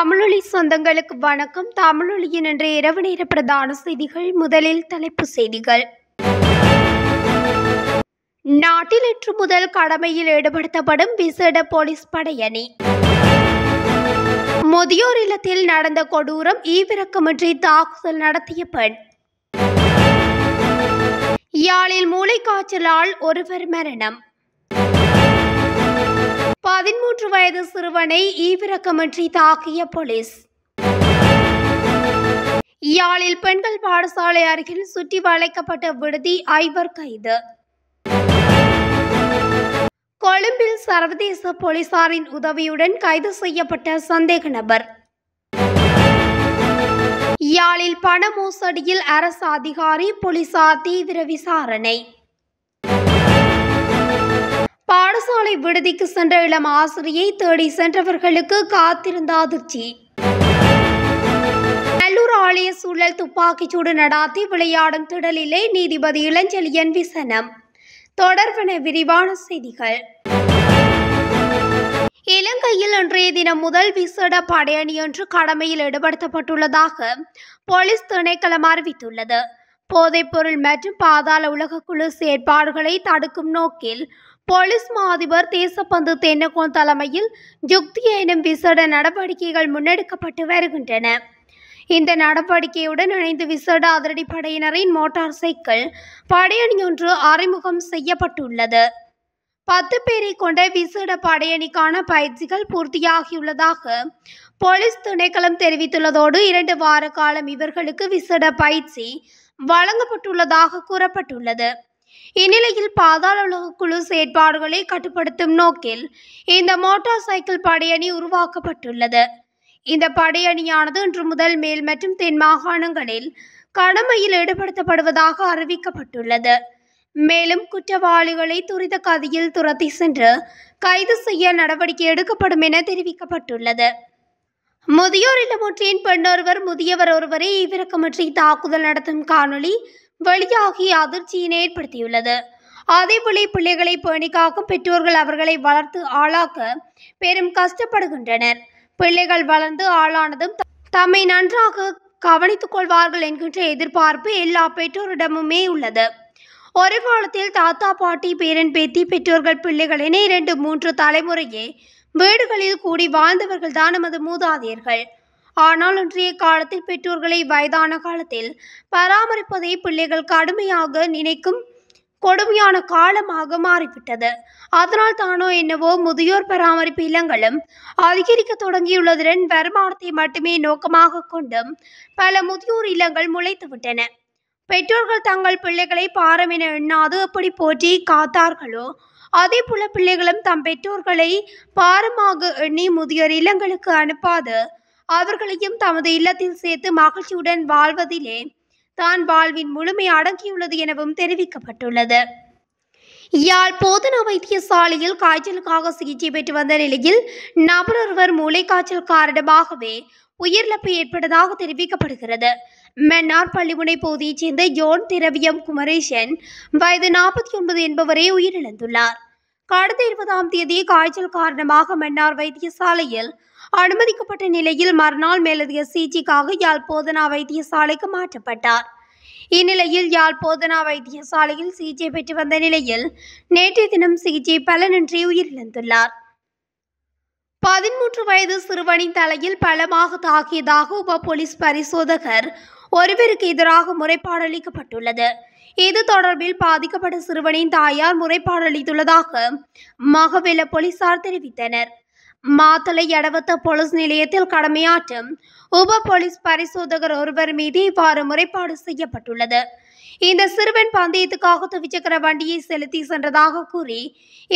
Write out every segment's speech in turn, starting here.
தமிழொலி சொந்தங்களுக்கு வணக்கம். தமிழொலியின் இன்றைய இரவு நேர பிரதான செய்திகள் முதலில் தலைப்பு செய்திகள். நாட்டில் இன்று முதல் கடமையில் ஈடுபடுத்தப்படும் விசேட போலீஸ் படையணி. முதியோர் இல்லத்தில் நடந்த கொடூரம் ஈவிரக்கமின்றி தாக்குதல் நடத்திய பெண். யாழில் மூளைக்காய்ச்சலால் ஒருவர் மரணம். வயது சிறுவனை ஈவிரக்கமின்றி தாக்கிய போலீஸ். யாழில் பெண்கள் பாடசாலை அருகில் சுற்றி வளைக்கப்பட்ட விடுதி ஐவர் கைது. கொழும்பில் சர்வதேச போலீசாரின் உதவியுடன் கைது செய்யப்பட்ட சந்தேக நபர். யாழில் பண மோசடியில் அரசு அதிகாரி போலீசார் தீவிர விசாரணை. பாடசாலை விடுதிக்கு சென்ற இளம் ஆசிரியை தேடி சென்றவர்களுக்கு காத்திருந்த அதிர்ச்சி. நல்லூர் ஆலய சூழல் துப்பாக்கிச்சூடு நடாத்தி விளையாடும் திடலிலே நீதிபதி இளஞ்செழியன் விசனம். தொடர்பின விரிவான செய்திகள். இலங்கையில் இன்றைய தினம் முதல் விசேட படையணி என்று கடமையில் ஈடுபடுத்தப்பட்டுள்ளதாக போலீஸ் திணைக்களம் அறிவித்துள்ளது. போதைப்பொருள் மற்றும் பாதாள உலக குழு செயற்பாடுகளை தடுக்கும் நோக்கில் போலீஸ் மா அதிபர் தேசப்பந்து தென்னகோன் தலைமையில் யுக்தி எனும் விசேட நடவடிக்கைகள் முன்னெடுக்கப்பட்டு வருகின்றன. இந்த நடவடிக்கையுடன் இணைந்து விசேட அதிரடிப்படையினரின் மோட்டார் சைக்கிள் படையணி ஒன்று அறிமுகம் செய்யப்பட்டுள்ளது. பத்து பேரை கொண்ட விசேட படையணிக்கான பயிற்சிகள் பூர்த்தியாகியுள்ளதாக போலீஸ் திணைக்களம் தெரிவித்துள்ளதோடு இரண்டு வார காலம் இவர்களுக்கு விசேட பயிற்சி வழங்கப்பட்டுள்ளதாக கூறப்பட்டுள்ளது. இந்நிலையில் பாதாள உலக குழு செயற்பாடுகளை கட்டுப்படுத்தும் நோக்கில் இந்த மோட்டார் சைக்கிள் படையணி உருவாக்கப்பட்டுள்ளது. இந்த படையணியானது இன்று முதல் மேல் மற்றும் தென் மாகாணங்களில் கடமையில் ஈடுபடுத்தப்படுவதாக அறிவிக்கப்பட்டுள்ளது. மேலும் குற்றவாளிகளை துரித கதியில் துரத்தி சென்று கைது செய்ய நடவடிக்கை எடுக்கப்படும் என தெரிவிக்கப்பட்டுள்ளது. முதியோர் இல்லமொன்றின் பெண்ணொருவர் முதியவர் ஒருவரை ஈவிரக்கமற்றி தாக்குதல் நடத்தும் காணொளி வெளியாகி அதிர்ச்சியினை ஏற்படுத்தியுள்ளது. அதேபோல பிள்ளைகளை பேணி பெற்றோர்கள் அவர்களை வளர்த்து ஆளாக்க பெரும் கஷ்டப்படுகின்றனர். பிள்ளைகள் வளர்ந்து ஆளானதும் தம்மை நன்றாக கவனித்துக் கொள்வார்கள் என்கின்ற எதிர்பார்ப்பு எல்லா பெற்றோரிடமுமே உள்ளது. ஒரு காலத்தில் தாத்தா பாட்டி பேரன் பேத்தி பெற்றோர்கள் பிள்ளைகளினை இரண்டு மூன்று தலைமுறையே வீடுகளில் கூடி வாழ்ந்தவர்கள் தான் நமது மூதாதையர்கள். ஆனால் இன்றைய காலத்தில் பெற்றோர்களை வயதான காலத்தில் பராமரிப்பதை பிள்ளைகள் கடுமையாக நினைக்கும் கொடுமையான காலமாக மாறிவிட்டது. அதனால் தானோ என்னவோ முதியோர் பராமரிப்பு இல்லங்களும் அதிகரிக்க தொடங்கியுள்ளதுடன் வருமானத்தை மட்டுமே நோக்கமாக கொண்டும் பல முதியோர் இல்லங்கள் முளைத்துவிட்டன. பெற்றோர்கள் தங்கள் பிள்ளைகளை பாரம் என எண்ணாது எப்படி போற்றி காத்தார்களோ அதே போல பிள்ளைகளும் தம் பெற்றோர்களை பாரமாக எண்ணி முதியோர் இல்லங்களுக்கு அனுப்பாது அவர்களையும் தமது இல்லத்தில் சேர்த்து மகிழ்ச்சியுடன் வாழ்வதிலே தான் வாழ்வின் முழுமை அடங்கியுள்ளது எனவும் தெரிவிக்கப்பட்டுள்ளது. யாழ் போதனா வைத்தியசாலையில் காய்ச்சலுக்காக சிகிச்சை பெற்று வந்த நிலையில் நபரொருவர் மூளைக்காய்ச்சல் காரணமாகவே உயிரிழப்பு ஏற்பட்டதாக தெரிவிக்கப்படுகிறது. மன்னார் பள்ளிமுனை பகுதியைச் சேர்ந்த யோன் திரவியம் குமரேசன் வயது நாற்பத்தி ஒன்பது என்பவரே உயிரிழந்துள்ளார். கடந்த இருபதாம் தேதி காய்ச்சல் காரணமாக மன்னார் வைத்தியசாலையில் அனுமதிக்கப்பட்ட நிலையில் மறுநாள் மேலதிக சிகிச்சைக்காக யாழ் போதனா வைத்தியசாலைக்கு மாற்றப்பட்டார். இந்நிலையில் யாழ் போதனா வைத்தியசாலையில் சிகிச்சை பெற்று வந்த நிலையில் நேற்றைய தினம் சிகிச்சை பலனின்றி உயிரிழந்துள்ளார். பதிமூன்று வயது சிறுவனின் தலையில் பலமாக தாக்கியதாக உப போலீஸ் பரிசோதகர் ஒருவருக்கு எதிராக முறைப்பாடு அளிக்கப்பட்டுள்ளது. இது தொடர்பில் பாதிக்கப்பட்ட சிறுவனின் தாயார் முறைப்பாடு அளித்துள்ளதாக மகவெல போலீசார் தெரிவித்தனர். மாத்தளை எடவத்த போலீஸ் நிலையத்தில் கடமையாற்றும் உப போலீஸ் பரிசோதகர் ஒருவர் மீது இவ்வாறு முறைப்பாடு செய்யப்பட்டுள்ளது. இந்த சிறுவன் பந்தயத்துக்காக துவிச்சக்கர வண்டியை செலுத்தி சென்றதாக கூறி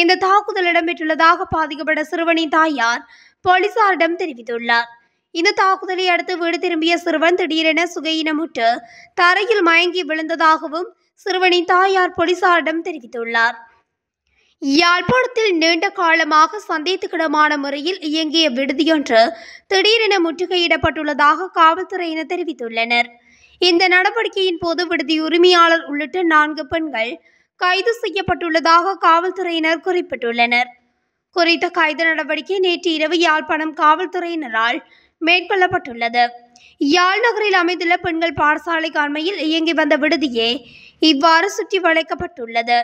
இந்த தாக்குதல் இடம்பெற்றுள்ளதாக பாதிக்கப்பட்ட சிறுவனின் தாயார் போலீசாரிடம் தெரிவித்துள்ளார். இந்த தாக்குதலை அடுத்து வீடு திரும்பிய சிறுவன் திடீரென சுகையினமுற்று தரையில் மயங்கி விழுந்ததாகவும் சிறுவனின் தாயார் போலீசாரிடம் தெரிவித்துள்ளார். யாழ்ப்பாணத்தில் நீண்ட காலமாக சந்தேகத்துக்கிடமான முறையில் இயங்கிய விடுதியொன்று திடீரென முற்றுகையிடப்பட்டுள்ளதாக காவல்துறையினர் தெரிவித்துள்ளனர். இந்த நடவடிக்கையின் போது விடுதி உரிமையாளர் உள்ளிட்ட நான்கு பெண்கள் கைது செய்யப்பட்டுள்ளதாக காவல்துறையினர் குறிப்பிட்டுள்ளனர். குறித்த கைது நடவடிக்கை நேற்று இரவு யாழ்ப்பாணம் காவல்துறையினரால் மேற்கொள்ளப்பட்டுள்ளது. யாழ் நகரில் அமைந்துள்ள பெண்கள் பாடசாலைக்கு அண்மையில் இயங்கி வந்த விடுதியே இவ்வாறு சுற்றி வளைக்கப்பட்டுள்ளது.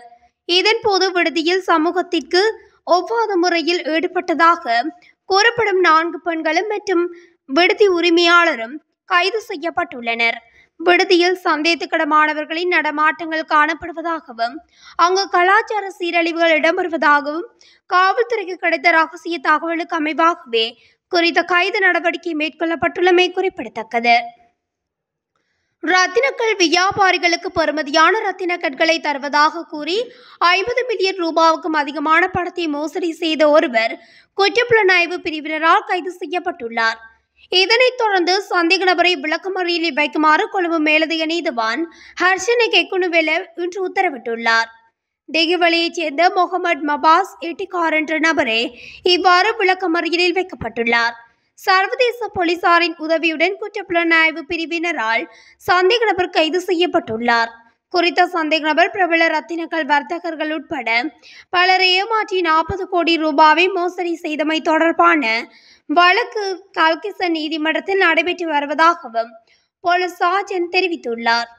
இதன்போது விடுதியில் சமூகத்திற்கு ஒவ்வாத முறையில் ஈடுபட்டதாக கூறப்படும் நான்கு பெண்களும் மற்றும் விடுதி உரிமையாளரும் கைது செய்யப்பட்டுள்ளனர். விடுதியில் சந்தேகத்துக்கிடமானவர்களின் நடமாட்டங்கள் காணப்படுவதாகவும் அங்கு கலாச்சார சீரழிவுகள் இடம்பெறுவதாகவும் காவல்துறைக்கு கிடைத்த ரகசிய தகவலுக்கு அமைவாகவே குறித்த கைது நடவடிக்கை மேற்கொள்ளப்பட்டுள்ளமை குறிப்பிடத்தக்கது. ரத்தினக்கல் வியாபாரிகளுக்கு பெறுமதியான ரத்தின கற்களை தருவதாக கூறி ஐம்பது மில்லியன் ரூபாவுக்கும் அதிகமான பணத்தை மோசடி செய்த ஒருவர் குற்றப்புலனாய்வு பிரிவினரால் கைது செய்யப்பட்டுள்ளார். இதனைத் தொடர்ந்து சந்தேக நபரை விளக்கமறியலில் வைக்குமாறு கொழும்பு மேலதிக நீதிவான் ஹர்ஷனை கெக்குனுவெல இன்று உத்தரவிட்டுள்ளார். தெகிவலியைச் சேர்ந்த முகமது மபாஸ் எட்டிகார் என்ற நபரே இவ்வாறு விளக்கமறியலில் வைக்கப்பட்டுள்ளார். சர்வதேச போலீசாரின் உதவியுடன் குற்றப்புலனாய்வு பிரிவினரால் சந்தேக நபர் கைது செய்யப்பட்டுள்ளார். குறித்த சந்தேக நபர் பிரபல ரத்தினக்கல் வர்த்தகர்கள் உட்பட பலர் ஏமாற்றி நாற்பது கோடி ரூபாவை மோசடி செய்தமை தொடர்பான வழக்கு கால்கிசன் நீதிமன்றத்தில் நடைபெற்று வருவதாகவும் போலீஸ் சார்ஜன் தெரிவித்துள்ளார்.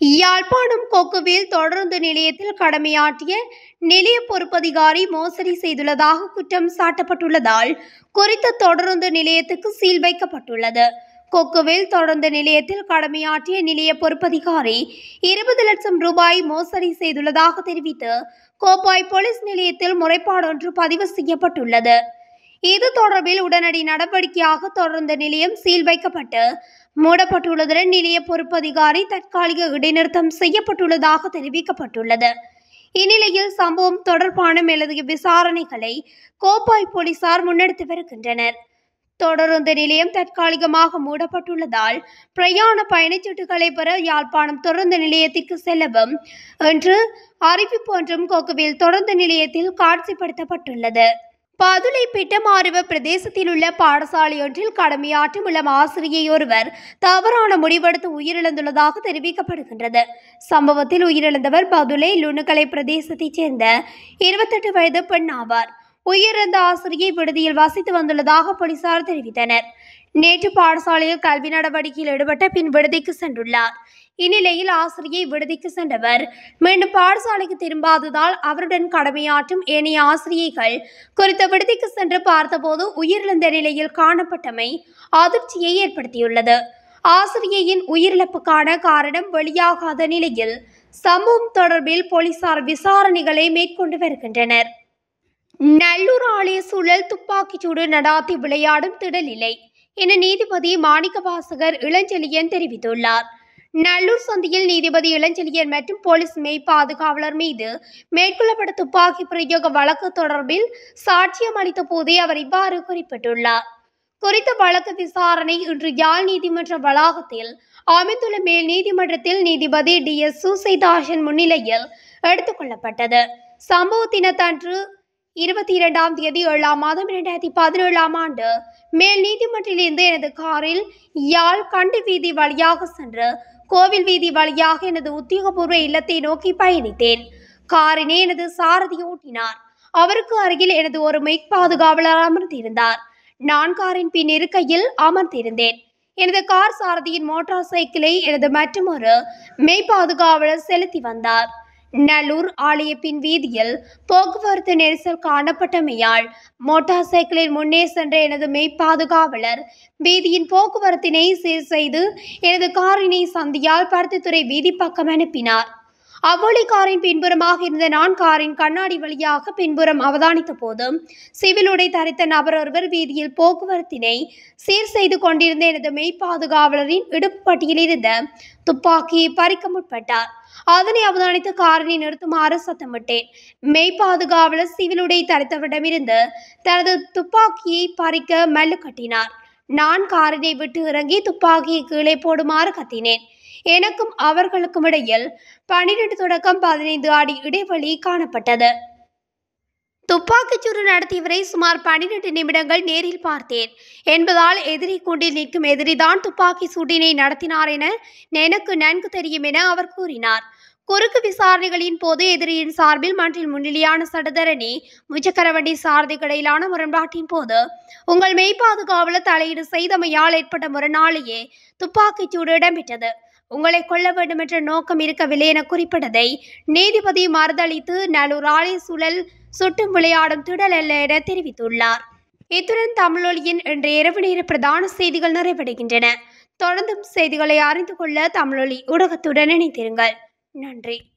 யாழ்ப்பாணம் கொக்குவில் தொடருந்து நிலையத்தில் கடமையாற்றிய நிலைய பொறுப்பதிகாரி மோசடி செய்துள்ளதாக குற்றம் சாட்டப்பட்டுள்ளதால் குறித்த தொடருந்து நிலையத்துக்கு சீல் வைக்கப்பட்டுள்ளது. கொக்குவில் தொடருந்து நிலையத்தில் கடமையாற்றிய நிலைய பொறுப்பதிகாரி இருபது லட்சம் ரூபாய் மோசடி செய்துள்ளதாக தெரிவித்து கோப்பாய் போலீஸ் நிலையத்தில் முறைப்பாடொன்று பதிவு செய்யப்பட்டுள்ளது. இது தொடர்பில் உடனடி நடவடிக்கையாக தொடர்ந்த நிலையம் சீல் வைக்கப்பட்டு மூடப்பட்டுள்ளதுடன் நிலைய பொறுப்பதிகாரி தற்காலிக இடைநிறுத்தம் செய்யப்பட்டுள்ளதாக தெரிவிக்கப்பட்டுள்ளது. இந்நிலையில் சம்பவம் தொடர்பான மேலதிக விசாரணைகளை கோப்பாய் போலீசார் முன்னெடுத்து வருகின்றனர். தொடருந்து நிலையம் தற்காலிகமாக மூடப்பட்டுள்ளதால் பிரயாண பயணச்சீட்டுகளை பெற யாழ்ப்பாணம் தொடருந்து நிலையத்திற்கு செல்லவும் என்று அறிவிப்பு ஒன்றும் கொக்குவில் தொடருந்து நிலையத்தில் காட்சிப்படுத்தப்பட்டுள்ளது. பதுளை பிட்டமாறுவ பிரதேசத்தில் உள்ள பாடசாலை ஒன்றில் கடமையாற்றும் தவறான முடிவெடுத்து உயிரிழந்துள்ளதாக தெரிவிக்கப்படுகின்றது. சம்பவத்தில் உயிரிழந்தவர் பதுளை லுணுகலை பிரதேசத்தைச் சேர்ந்த இருபத்தெட்டு வயது பெண் ஆவார். உயிரிழந்த ஆசிரியை விடுதியில் வசித்து வந்துள்ளதாக போலீசார் தெரிவித்தனர். நேற்று பாடசாலையில் கல்வி நடவடிக்கையில் ஈடுபட்ட பின் விடுதிக்கு சென்றுள்ளார். இந்நிலையில் ஆசிரியை விடுதிக்கு சென்றவர். மீண்டும் பாடசாலைக்கு திரும்பாததால் அவருடன் கடமையாற்றும் ஏனைய ஆசிரியைகள் குறித்த விடுதிக்கு சென்று பார்த்தபோது உயிரிழந்த நிலையில் காணப்பட்டமை அதிர்ச்சியை ஏற்படுத்தியுள்ளது. ஆசிரியையின் உயிரிழப்புக்கான காரணம் வெளியாகாத நிலையில் சம்பவம் தொடர்பில் போலீசார் விசாரணைகளை மேற்கொண்டு வருகின்றனர். நல்லூர் ஆலய சூழல் துப்பாக்கிச்சூடு நடாத்தி விளையாடும் திடலில்லை என நீதிபதி மாணிக்கவாசகர் இளஞ்செழியன் தெரிவித்துள்ளார். நல்லூர் சந்தியில் நீதிபதி இளஞ்செழியன் மற்றும் போலீஸ் மெய் பாதுகாவலர் மீது மேற்கொள்ளப்பட்ட துப்பாக்கி பிரயோக வழக்கு தொடர்பில் சாட்சியம் அளித்த போதே அவர் இவ்வாறு குறிப்பிட்டுள்ளார். குறித்த வழக்கு விசாரணை இன்று யாழ் நீதிமன்ற வளாகத்தில் அமைந்துள்ள மேல் நீதிமன்றத்தில் நீதிபதி டி. எஸ். சுசைதாசன் முன்னிலையில் எடுத்துக்கொள்ளப்பட்டது சம்பவ தினத்தன்று இருபத்தி இரண்டாம் தேதி ஏழாம் மாதம் இரண்டாயிரத்தி பதினேழாம் ஆண்டு மேல் நீதிமன்றிலிருந்து எனது காரில் யாழ் கண்டு வீதி வழியாக சென்று கோவில் வீதி வழியாக எனது உத்தியோகபூர்வ இல்லத்தை நோக்கி பயணித்தேன். காரினை எனது சாரதி ஓட்டினார். அவருக்கு அருகில் எனது ஒரு மெய் பாதுகாவலர் அமர்ந்திருந்தார். நான் காரின் பின் இருக்கையில் அமர்ந்திருந்தேன். எனது கார் சாரதியின் மோட்டார் சைக்கிளை எனது மற்றொரு மெய் பாதுகாவலர் செலுத்தி வந்தார். நல்லூர் ஆலய பின் வீதியில் போக்குவரத்து நெரிசல் காணப்பட்டமையால் மோட்டார் சைக்கிளில் முன்னே சென்ற எனது மெய் பாதுகாவலர் வீதியின் போக்குவரத்தினை சீர் செய்து எனது காரினை சந்தியால் பருத்தித்துறை வீதி பக்கம் அனுப்பினார். அவ்வொளி காரின் பின்புறமாக இருந்த நான் காரின் கண்ணாடி வழியாக பின்புறம் அவதானித்த போது சிவில் உடை தரித்த நபர் ஒருவர் வீதியில் போக்குவரத்தினை சீர் செய்து கொண்டிருந்த எனது மெய் பாதுகாவலரின் இடுப்பு பட்டியில் இருந்த துப்பாக்கியை பறிக்க முற்பட்டார். அதனை அவதானித்து காரினை நிறுத்துமாறு சத்தமிட்டேன். மெய் பாதுகாவலர் சிவில் தரித்தவரிடமிருந்து தனது துப்பாக்கியை பறிக்க மல்லு கட்டினார். நான் காரினை விட்டு இறங்கி துப்பாக்கியை கீழே போடுமாறு கத்தினேன். எனக்கும் அவர்களுக்கும் இடையில் பனிரெண்டு தொடக்கம் பதினைந்து அடி இடைவெளி காணப்பட்டது. துப்பாக்கிச்சூடு நடத்தியவரை சுமார் பன்னிரண்டு நிமிடங்கள் நேரில் பார்த்தேன். என்பதால் எதிரி கூண்டில் நிற்கும் எதிரிதான் துப்பாக்கி சூட்டினை நடத்தினார் என எனக்கு நன்கு தெரியும் என அவர் கூறினார். குறுக்கு விசாரணைகளின் போது எதிரியின் சார்பில் மன்றில் முன்னிலையான சடதரணி முச்சக்கரவண்டி சாரதிகளிலான முரண்பாட்டின் போது உங்கள் மெய்ப்பாதுகாவலர் தலையீடு செய்தமையால் ஏற்பட்ட முரணாலேயே துப்பாக்கிச் சூடு இடம்பெற்றது. உங்களை கொல்ல வேண்டுமென்ற நோக்கம் இருக்கவில்லை என குறிப்பிட்டதை நீதிபதி மறுதளித்து நல்லூர் ஆலை சூழல் சுட்டும் விளையாடும் திடல் அல்ல என தெரிவித்துள்ளார். இத்துடன் தமிழொலியின் இன்று இரவு நேர பிரதான செய்திகள் நிறைவடைகின்றன. தொடர்ந்தும் செய்திகளை அறிந்து கொள்ள தமிழொலி ஊடகத்துடன் இணைந்திருங்கள். நன்றி.